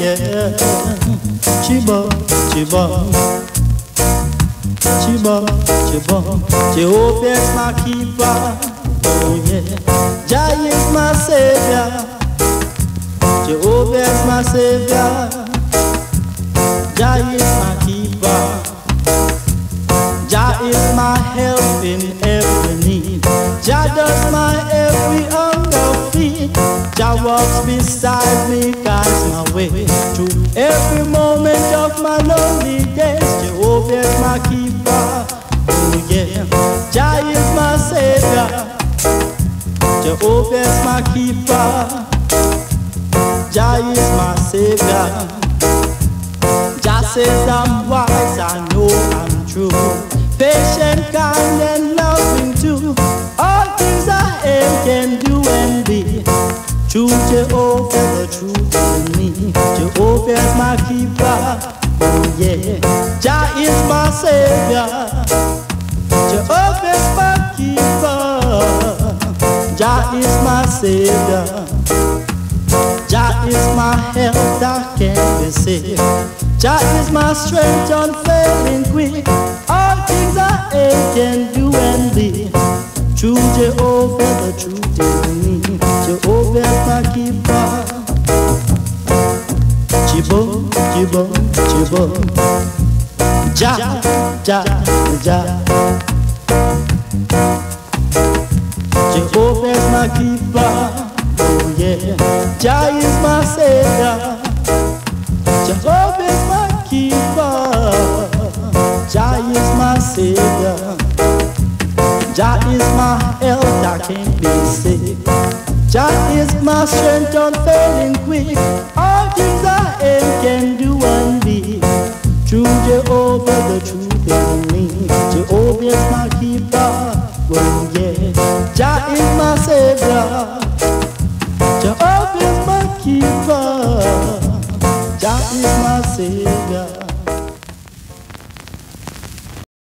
yeah. Chiba, Chiba, Chiba, Chiba. Jehovah is my keeper. Oh yeah. Jah is my savior. Jehovah is my savior. Jah is my keeper. Jah is my help in every need. Jah does my walks beside me, guides my way through every moment of my lonely days. Jehovah is my keeper. Oh yeah, Jah is my savior. Jehovah is my keeper. Jah is my savior. Jah says I'm wise, I know I'm true patient, kind, and Jehovah, the truth in me. Jehovah is my keeper. Oh yeah, Jah is my savior. Jehovah is my keeper. Jah is my savior. Jah is my help that can be saved. Jah is my strength unfailing quick All things I can do and be. True Jehovah, the truth in me. Jehovah, my keeper. Chibo, chibo, chibo. Ja, ja, ja. Jehovah's my keeper. Oh yeah. Jah is my savior. Jehovah's my keeper. Jah is my savior. Jah is my help that can't be saved. Jah is my strength unfailing quick. All things I am can do and be. True Jehovah, the truth in me. Jehovah is my keeper. Oh yeah. Jah is my savior. Jehovah is my keeper. Jah is my savior.